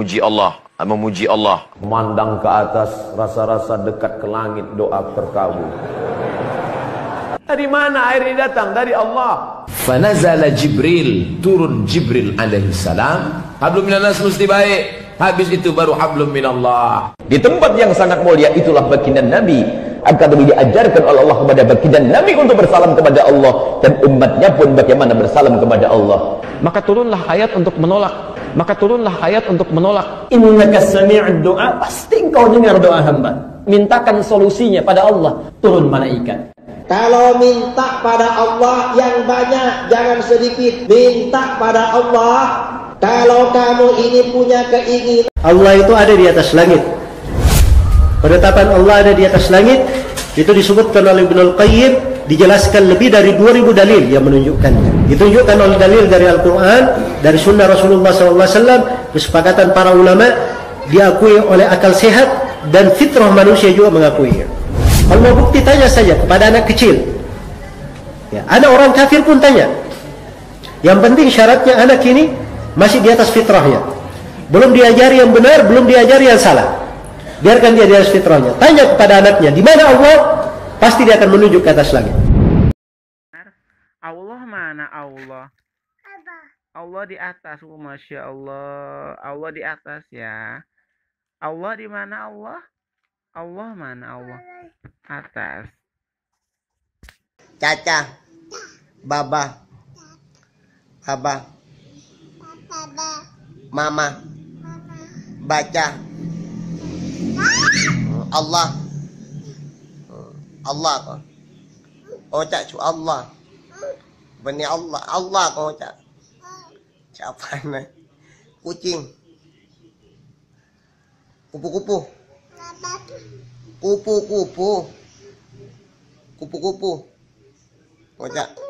Muji Allah, memuji Allah. Memandang ke atas, rasa-rasa dekat ke langit, doa terkabul. Dari mana air ini datang? Dari Allah. Fanazala Jibril, turun Jibril alaihi salam. Hablum minanas mesti baik. Habis itu baru hablum minallah. Di tempat yang sangat mulia itulah baginda Nabi akan lebih diajarkan oleh Allah kepada baginda Nabi untuk bersalam kepada Allah dan umatnya pun bagaimana bersalam kepada Allah. Maka turunlah ayat untuk menolak. Maka turunlah ayat untuk menolak. Innaka sami'ud doa, pasti engkau dengar doa hamba. Mintakan solusinya pada Allah, turun malaikat. Kalau minta pada Allah yang banyak, jangan sedikit. Minta pada Allah. Kalau kamu ini punya keinginan. Allah itu ada di atas langit. Penetapan Allah ada di atas langit itu disebutkan oleh Ibnu Qayyim dijelaskan lebih dari 2000 dalil yang menunjukkannya. Ditunjukkan oleh dalil dari Al-Qur'an, dari sunnah Rasulullah SAW, kesepakatan para ulama, diakui oleh akal sehat dan fitrah manusia juga mengakuinya. Kalau mau bukti tanya saja kepada anak kecil. Ya, ada orang kafir pun tanya. Yang penting syaratnya anak ini masih di atas fitrahnya. Belum diajari yang benar, belum diajari yang salah. Biarkan dia di atas fitrahnya. Tanya kepada anaknya, di mana Allah? Pasti dia akan menuju ke atas langit. Allah mana Allah? Allah di atas, oh, masya Allah. Allah di atas ya. Allah di mana Allah? Allah mana Allah? Atas. Caca. Baba. Baba. Mama. Baca. Allah. Allah kau. Oh cak cu Allah. Bani Allah. Allah kau cak. Siapa ni? Kucing. Kupu-kupu. Kupu-kupu. Kupu-kupu. Oh cak.